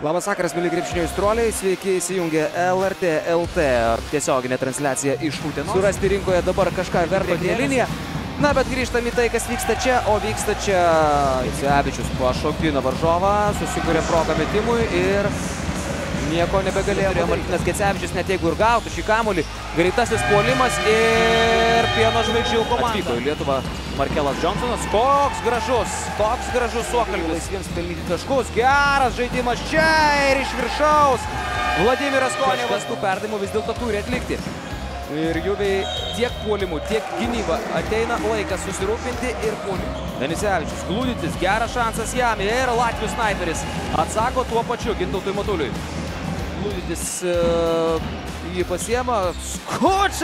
Labas vakaras, mėly krepšinio įstruoliai, sveiki įsijungę LRT LT tiesioginę transliaciją iš Utenos. Surasti rinkoje dabar kažką verto dėlinėje. Na, bet grįžtam į tai, kas vyksta čia, o vyksta čia Icevičius pašokdina varžovą, susikūrė progą metimui ir nieko nebegalėjo. Turėjo Martinas Gecevičius, net jeigu ir gautų šį kamulį, greitasis puolimas ir pieno žvaigždžių komanda. Atvyko į Lietuvą Markelas Johnsonas, koks gražus, koks gražus suokalbis. Laisviems pelnyti taškus, geras žaidimas čia ir iš viršaus. Vladimiras Konevas tų perdimų vis dėlto turi atlikti. Ir Juviai tiek puolimų, tiek gynyba ateina laikas susirūpinti ir puolimų. Danisevičius, glūdintis, geras šansas jam ir Latvijų sniperis atsako tuo pačiu Gintautui Matuliui. Glūdintis uh, jį pasiema. Skučas!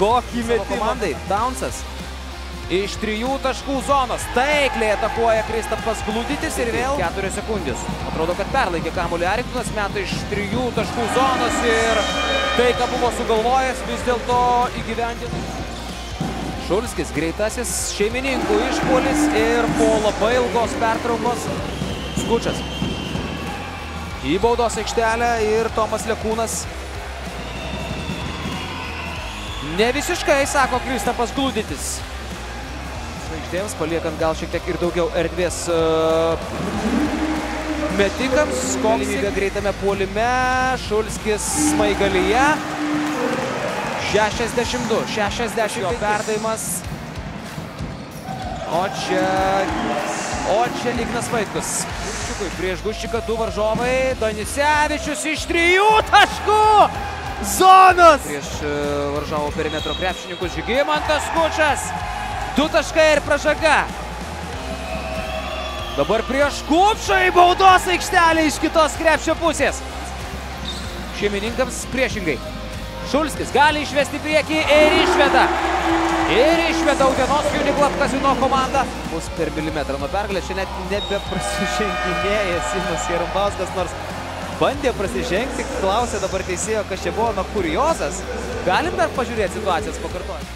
Kokį metimą komandai. Downsas. Iš trijų taškų zonos taikliai atakuoja Kristapas Glūdytis ir vėl 4 sekundės. Atrodo, kad perlaikė kamuolį Ariktonas, meta iš trijų taškų zonos ir tai, ką buvo sugalvojęs, vis dėlto įgyvendino. Šulskis, greitasis šeimininkų išpuolis ir po labai ilgos pertraukos Skučas. Į baudos aikštelę ir Tomas Lekūnas. Ne visiškai, sako Kristapas Glūdytis žvaigždėms, paliekant gal šiek tiek ir daugiau erdvės uh, metikams. Galimybė greitame puolime, Šulskis smaigalyje. 62, 60 jo perdavimas. O čia, o čia Ignas Vaitkus. Guščikui prieš Guščiką du varžovai. Danisevičius iš trijų taškų. Zonos! Prieš uh, varžovų perimetro krepšininkus Žygimantas Kučas. Du taškai ir pražaga. Dabar prieš Kupšą į baudos aikštelę iš kitos krepšio pusės. Šeimininkams priešingai. Šulskis gali išvesti priekį ir išveda. Ir išveda Utenos Uniklap Kazino komanda. Bus per milimetrą nuo pergalės. Čia net nebeprasiženginėja Simas Jarambauskas, nors bandė prasižengti. Klausė dabar teisėjo, kas čia buvo, na, kuriozas. Galim dar pažiūrėti situacijas pakartoti.